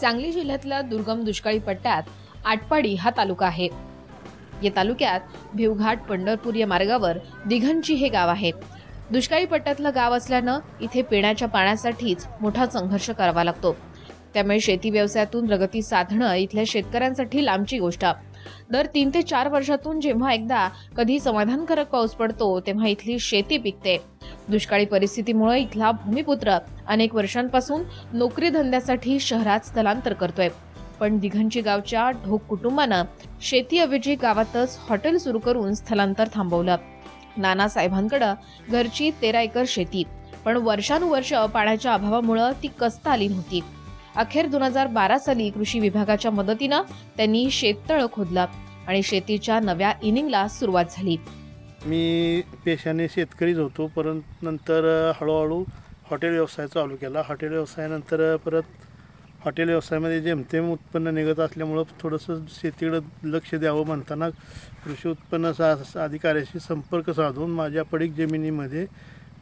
सांगली जिल्ह्यातल्या दुर्गम दुष्काळी पट्ट्यात आटपाडी हा तालुका आहे. या तालुक्यात भिवघाट पंढरपूर या मार्गावर दिघंची हे गाव आहे. दुष्काळी पट्ट्यातलं गाव असल्यानं इथे पिण्याच्या पाण्यासाठीच मोठा संघर्ष करावा लागतो. त्यामुळे शेती व्यवसायातून प्रगती साधणं इथल्या शेतकऱ्यांसाठी लांबची गोष्ट. दर तीन ते चार वर्षातून जेव्हा एकदा कधी समाधानकारक पाऊस पडतो तेव्हा इथली शेती पिकते. दुष्काळी परिस्थितीमुळे इथला भूमिपुत्र अनेक वर्षांपासून नोकरी धंद्यासाठी शहरात स्थलांतर करतोय. पण दिघंची गावच्या ढोक कुटुंबानं शेतीऐवजी गावातच हॉटेल सुरू करून स्थलांतर थांबवलं. नानासाहेबांकडं घरची तेरा एकर शेती पण वर्षानुवर्ष पाण्याच्या अभावामुळं ती कस्ता आली नव्हती अखेर दोन हजार बारा साली कृषी विभागाच्या मदतीनं त्यांनी शेततळ खोदलं आणि शेतीच्या नव्या इनिंगला सुरुवात झाली. मी पेशाने शेतकरीच होतो परंतु नंतर हळूहळू हॉटेल व्यवसाय चालू केला. हॉटेल व्यवसायानंतर परत हॉटेल व्यवसायामध्ये जेमतेम उत्पन्न निघत असल्यामुळं थोडंसं शेतीकडं लक्ष द्यावं म्हणताना कृषी उत्पन्न सा अधिकाऱ्याशी संपर्क साधून माझ्या पडीक जमिनीमध्ये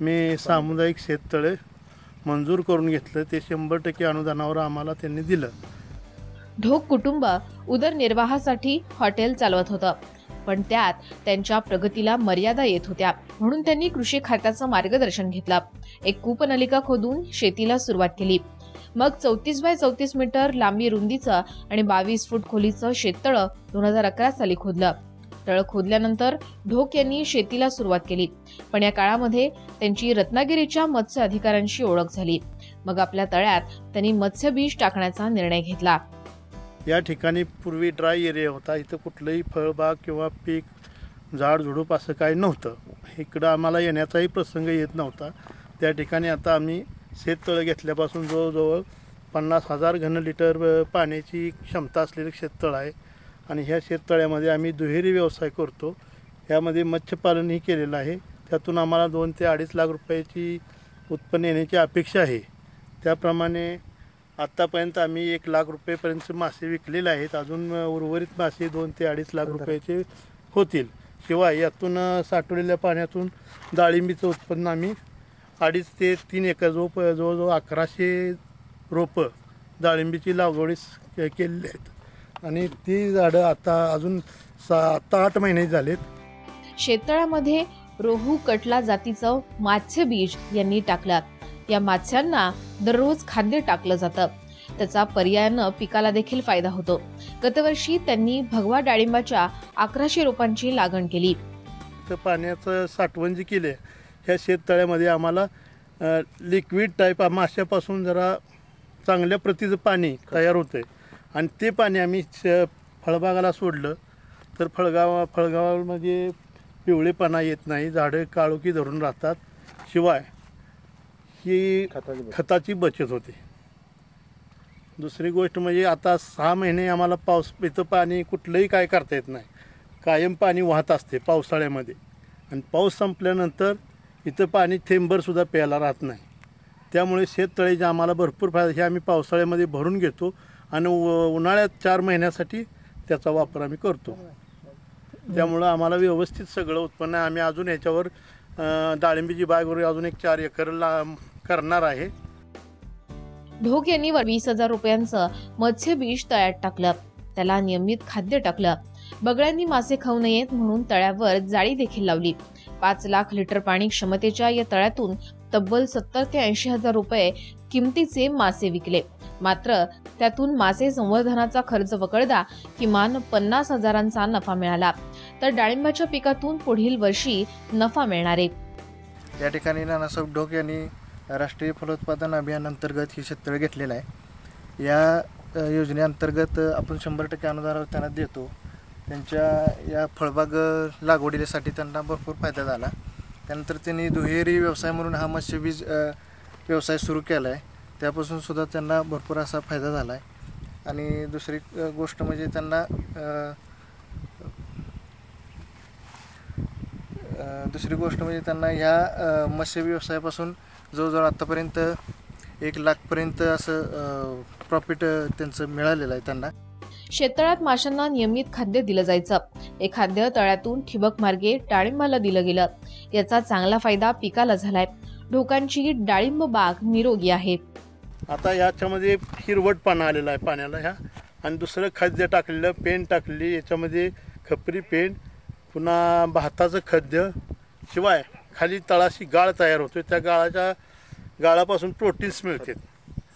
मी सामुदायिक शेततळे मंजूर करून घेतलं ते शंभर टक्के अनुदानावर आम्हाला त्यांनी दिलं. ढोक कुटुंब उदरनिर्वाहासाठी हॉटेल चालवत होतं. पण त्यात त्यांच्या प्रगतीला मर्यादा येत होत्या म्हणून त्यांनी कृषी खात्याचं मार्गदर्शन घेतलं. एक कूपनलिका खोदून शेतीला सुरुवात केली. मग चौतीस बाय चौतीस मीटर लांबी रुंदीचं आणि बावीस फूट खोलीचं शेततळं दोन हजार अकरा साली खोदलं. तळ खोदल्यानंतर ढोक यांनी शेतीला सुरुवात केली. पण या काळामध्ये त्यांची रत्नागिरीच्या मत्स्य अधिकाऱ्यांशी ओळख झाली. मग आपल्या तळ्यात त्यांनी मत्स्य बीज टाकण्याचा निर्णय घेतला. या ठिकाणी पूर्वी ड्राय एरिया होता. इथं कुठलंही फळबाग किंवा पीक झाड झुडूप असं काही नव्हतं. इकडं आम्हाला येण्याचाही प्रसंग येत नव्हता. त्या ठिकाणी आता आम्ही शेततळं घेतल्यापासून जवळजवळ पन्नास हजार घन लिटर पाण्याची क्षमता असलेलं शेततळ आहे. आणि ह्या शेततळ्यामध्ये आम्ही दुहेरी व्यवसाय करतो. यामध्ये मत्स्यपालनही केलेलं आहे. त्यातून आम्हाला दोन ते अडीच लाख रुपयाची उत्पन्न येण्याची अपेक्षा आहे. त्याप्रमाणे आत्तापर्यंत आम्ही एक लाख रुपयेपर्यंत मासे विकलेले आहेत. अजून उर्वरित मासे दोन ते अडीच लाख रुपयाचे होतील. शिवाय यातून साठवलेल्या पाण्यातून डाळिंबीचं उत्पन्न आम्ही अडीच ते तीन एकर जो जवळजवळ अकराशे रोपं डाळिंबीची लागवडीस के- केलेली आहेत. आणि ती झाडं आता अजून सा आता आठ महिने झालेत. शेततळ्यामध्ये रोहू कटला जातीचं मास्य बीज यांनी टाकलं. या मास्यांना दररोज खाद्य टाकलं जातं. त्याचा पर्यायानं पिकाला देखील फायदा होतो. गतवर्षी त्यांनी भगवा डाळिंबाच्या अकराशे रोपांची लागण केली. तर पाण्याचं साठवण जी केली. आहे ह्या शेततळ्यामध्ये आम्हाला लिक्विड टाईप माशापासून जरा चांगल्या प्रतीचं पाणी तयार होतं आहे आणि ते पाणी आम्ही श- फळबागाला सोडलं. तर फळगाव फळगावामध्ये पिवळेपणा येत नाही झाडं काळोखी धरून राहतात. शिवाय ही खताची बचत. होते. दुसरी गोष्ट म्हणजे आता सहा महिने आम्हाला पाऊस इथं पाणी कुठलंही काय करता येत नाही. कायम पाणी वाहत असते पावसाळ्यामध्ये. आणि पाऊस संपल्यानंतर इथं पाणी थेंबरसुद्धा प्यायला राहत नाही. त्यामुळे शेततळेचे आम्हाला भरपूर फायदा हे आम्ही पावसाळ्यामध्ये भरून घेतो. आणि उन्हाळ्यात चार महिन्यासाठी त्याचा वापर आम्ही करतो. त्यामुळं आम्हाला व्यवस्थित सगळं उत्पन्न आहे. आम्ही अजून याच्यावर डाळिंबीची बाग अजून एक चार एकर ला करणार आहे. ढोक यांनी वीस हजार रुपयांचं मत्स्य बीज तळ्यात टाकलं. त्याला नियमित खाद्य टाकलं. बगळ्यांनी मासे खाऊ नयेत म्हणून तळ्यावर जाळी देखील लावली. पाच लाख लिटर पाणी क्षमतेच्या या तळ्यातून तब्बल सत्तर ते ऐंशी हजार रुपये किमतीचे मासे विकले. मात्र त्यातून मासे संवर्धनाचा खर्च वगळता किमान पन्नास हजारांचा नफा मिळाला. तर डाळिंबाच्या पिकातून पुढील वर्षी नफा मिळणार. आहे या ठिकाणी नानासाहेब ढोक यांनी राष्ट्रीय फलोत्पादन अभियान अंतर्गत ही शेततळ घेतलेलं आहे. या योजनेअंतर्गत आपण शंभर टक्के अनुदान त्यांना देतो. त्यांच्या या फळबाग लागवडीसाठी त्यांना भरपूर फायदा झाला. त्यानंतर त्यांनी दुहेरी व्यवसाय म्हणून हा मत्स्यबीज व्यवसाय सुरू केला आहे त्यापासून सुद्धा त्यांना भरपूर असा फायदा झाला आहे आणि दुसरी गोष्ट म्हणजे त्यांना दुसरी गोष्ट म्हणजे त्यांना ह्या मत्स्य व्यवसायापासून जवळजवळ आत्तापर्यंत एक लाखपर्यंत असं प्रॉफिट त्यांचं मिळालेलं आहे त्यांना. शेततळ्यात माशांना नियमित खाद्य दिलं जायचं. हे खाद्य तळ्यातून ठिबक मार्गे डाळिंबाला दिलं गेलं. याचा चांगला फायदा पिकाला झालाय. ढोकांची डाळिंब बाग निरोगी आहे. आता ह्याच्यामध्ये हिरवटपणा आलेला आहे पाण्याला ह्या. आणि दुसरं खाद्य टाकलेलं पेंट टाकली याच्यामध्ये खपरी पेंट पुन्हा भाताचं खाद्य. शिवाय खाली तळाशी गाळ तयार होतो त्या गाळाच्या गाळापासून प्रोटीन्स मिळतात.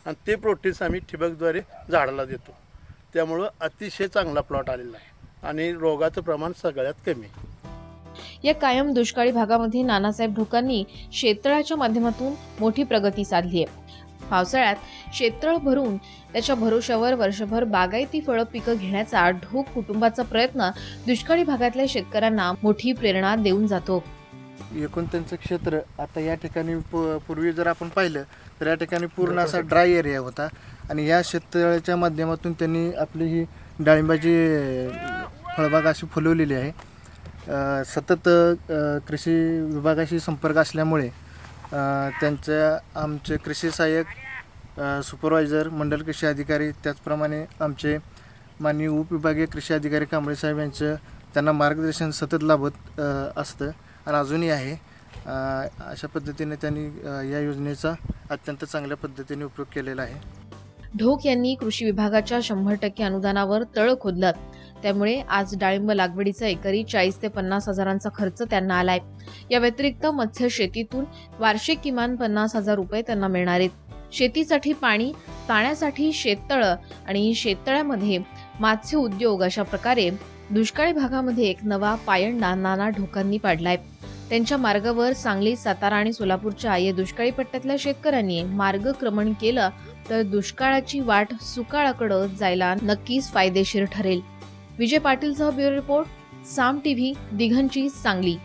आणि ते प्रोटीन्स आम्ही ठिबकद्वारे झाडाला देतो. त्यामुळं अतिशय चांगला प्लॉट आलेला आहे. आणि रोगाचं प्रमाण सगळ्यात कमी. आहे या कायम दुष्काळी भागामध्ये नानासाहेब ढोकांनी शेततळ्याच्या माध्यमातून मोठी प्रगती साधली आहे. पावसाळ्यात शेततळ भरून त्याच्या भरोशावर वर्षभर बागायती फळं पिकं घेण्याचा ढोक कुटुंबाचा प्रयत्न दुष्काळी भागातल्या शेतकऱ्यांना मोठी प्रेरणा देऊन जातो. एकूण त्यांचं क्षेत्र आता या ठिकाणी पू- पूर्वी जर आपण पाहिलं तर या ठिकाणी पूर्ण असा ड्राय एरिया होता. आणि या शेततळ्याच्या माध्यमातून त्यांनी आपली ही डाळिंबाची अं, फळबाग अशी फुलवलेली आहे. अं, सतत अं, कृषी विभागाशी संपर्क असल्यामुळे अं, त्यांच्या आमचे कृषी सहाय्यक अं, सुपरवायझर मंडल कृषी अधिकारी त्याचप्रमाणे आमचे माननीय उपविभागीय कृषी अधिकारी कांबळे साहेब यांचं त्यांना मार्गदर्शन सतत लाभत अं, असतं. अजूनही आहे. अशा पद्धतीने त्यांनी या योजनेचा अत्यंत चांगल्या पद्धतीने उपयोग केलेला आहे. ढोक यांनी कृषी विभागाच्या शंभर टक्के अनुदानावर तळ खोदलं. त्यामुळे आज डाळिंब लागवडीचा एकरी चाळीस ते पन्नास हजारांचा खर्च त्यांना आलाय. या व्यतिरिक्त मत्स्य शेतीतून वार्षिक किमान पन्नास हजार रुपये त्यांना मिळणार आहेत. शेतीसाठी पाणी पाण्यासाठी शेततळ आणि शेततळ्यामध्ये मत्स्य उद्योग अशा प्रकारे दुष्काळी भागामध्ये एक नवा पायंडा नाना ढोकांनी पाडलाय. त्यांच्या मार्गावर सांगली सातारा आणि सोलापूरच्या या दुष्काळी पट्ट्यातल्या शेतकऱ्यांनी मार्गक्रमण केलं तर दुष्काळाची वाट सुकाळाकडं जायला नक्कीच फायदेशीर ठरेल. Vijay पाटीलसह bureau report Saam TV Dighanchi Sangli.